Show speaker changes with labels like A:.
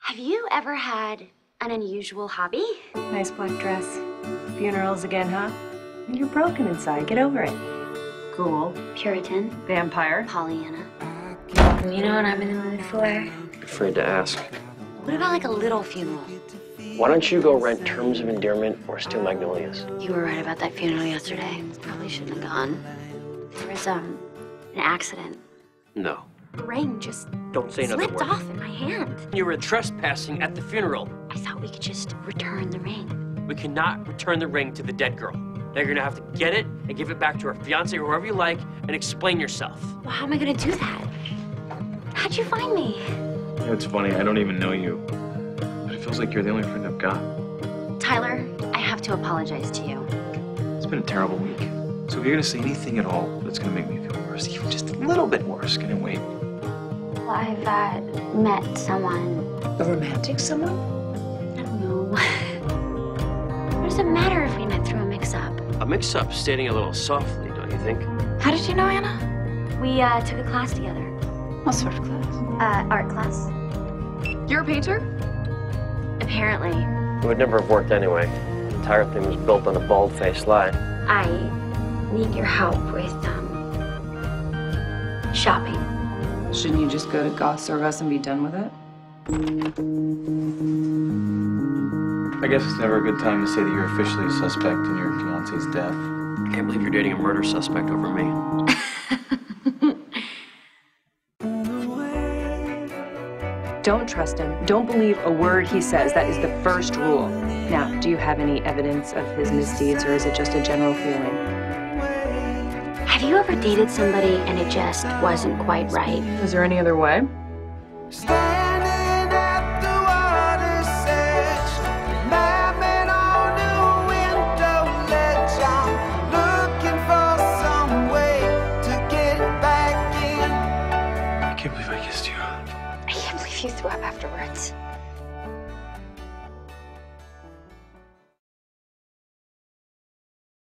A: Have you ever had an unusual hobby?
B: Nice black dress. Funerals again, huh? You're broken inside. Get over it. Ghoul.
A: Puritan,
B: Vampire.
A: Pollyanna. You know what I'm in the mood for?
C: Afraid to ask.
A: What about like a little funeral?
C: Why don't you go rent Terms of Endearment or Steel Magnolias?
A: You were right about that funeral yesterday. Probably shouldn't have gone. There was um an accident.
C: No.
A: The ring just
C: Don't say another
A: slipped
C: word.
A: off in my hand.
C: You were trespassing at the funeral.
A: I thought we could just return the ring.
C: We cannot return the ring to the dead girl. Now you're gonna have to get it and give it back to her fiance or whoever you like and explain yourself.
A: Well, how am I gonna do that? How'd you find me?
D: It's funny, I don't even know you. But it feels like you're the only friend I've got.
A: Tyler, I have to apologize to you.
D: It's been a terrible week. So if you're gonna say anything at all that's gonna make me feel worse, even just a little bit worse, can it wait?
A: Well, I've uh, met someone.
B: A romantic someone?
A: I don't know. what does it matter if we met through a mix-up?
C: A mix-up stating a little softly, don't you think?
E: How did you know Anna?
A: We uh, took a class together.
E: What sort of class?
A: Uh, art class.
E: You're a painter?
A: Apparently,
C: It would never have worked anyway. The entire thing was built on a bald-faced lie.
A: I need your help with um shopping.
F: Shouldn't you just go to Goth or Us and be done with it?
D: I guess it's never a good time to say that you're officially a suspect in your fiance's death.
C: I can't believe you're dating a murder suspect over me.
B: Don't trust him. Don't believe a word he says. That is the first rule. Now, do you have any evidence of his misdeeds, or is it just a general feeling?
A: Have you ever dated somebody and it just wasn't quite right?
B: Is there any other way?
G: Standing at the water's edge, mapping on the window ledge. I'm looking for some way to get back in.
D: I can't believe I kissed you.
A: I can't believe you threw up afterwards.